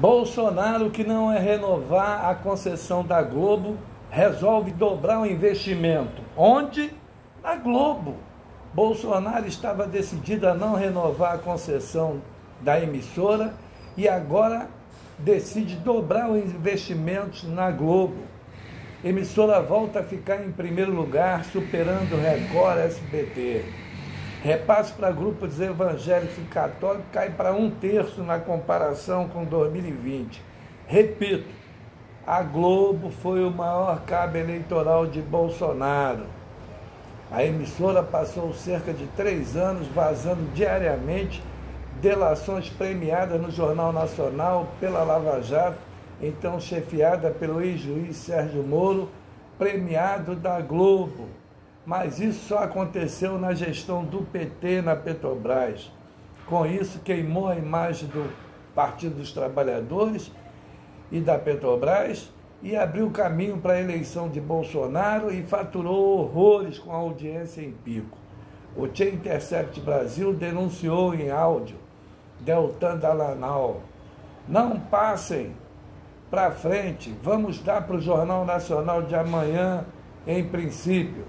Bolsonaro, que não é renovar a concessão da Globo, resolve dobrar o investimento. Onde? Na Globo. Bolsonaro estava decidido a não renovar a concessão da emissora e agora decide dobrar os investimentos na Globo. Emissora volta a ficar em primeiro lugar, superando o Record SBT. Repasse para grupos evangélicos e católicos cai para um terço na comparação com 2020. Repito, a Globo foi o maior cabo eleitoral de Bolsonaro. A emissora passou cerca de três anos vazando diariamente delações premiadas no Jornal Nacional pela Lava Jato, então chefiada pelo ex-juiz Sérgio Moro, premiado da Globo mas isso só aconteceu na gestão do PT na Petrobras. Com isso, queimou a imagem do Partido dos Trabalhadores e da Petrobras e abriu caminho para a eleição de Bolsonaro e faturou horrores com a audiência em pico. O Tia Intercept Brasil denunciou em áudio Deltan Dalanal. Não passem para frente, vamos dar para o Jornal Nacional de amanhã, em princípio.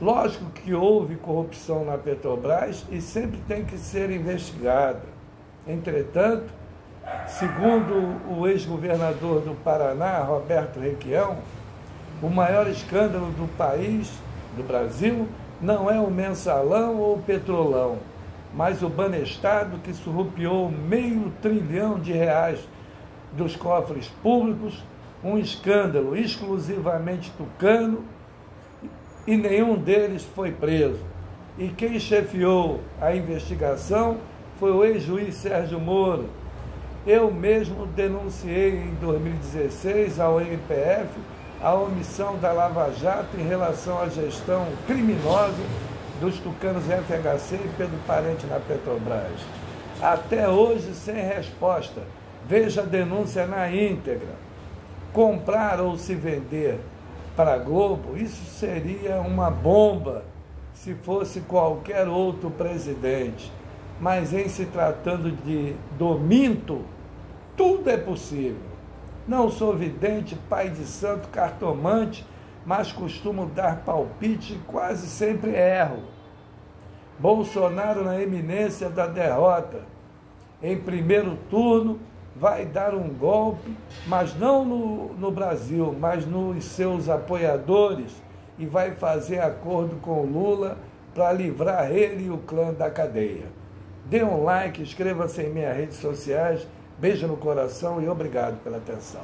Lógico que houve corrupção na Petrobras e sempre tem que ser investigada. Entretanto, segundo o ex-governador do Paraná, Roberto Requião, o maior escândalo do país, do Brasil, não é o mensalão ou o petrolão, mas o Banestado que surrupiou meio trilhão de reais dos cofres públicos, um escândalo exclusivamente tucano e nenhum deles foi preso. E quem chefiou a investigação foi o ex-juiz Sérgio Moro. Eu mesmo denunciei em 2016 ao MPF a omissão da Lava Jato em relação à gestão criminosa dos tucanos FHC e Pedro Parente na Petrobras. Até hoje sem resposta. Veja a denúncia na íntegra. Comprar ou se vender para a Globo, isso seria uma bomba se fosse qualquer outro presidente. Mas em se tratando de dominto, tudo é possível. Não sou vidente, pai de santo, cartomante, mas costumo dar palpite e quase sempre erro. Bolsonaro na eminência da derrota. Em primeiro turno, vai dar um golpe, mas não no, no Brasil, mas nos seus apoiadores, e vai fazer acordo com Lula para livrar ele e o clã da cadeia. Dê um like, inscreva-se em minhas redes sociais, beijo no coração e obrigado pela atenção.